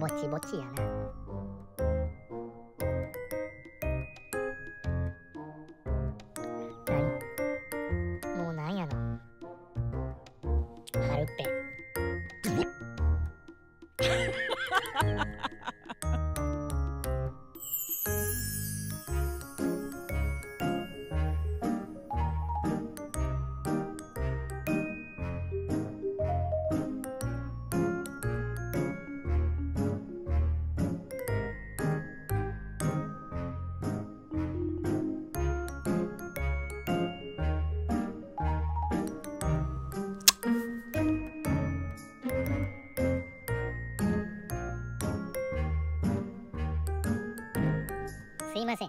ぼちぼちやな。何？もうなんやのはるぺ。すいません。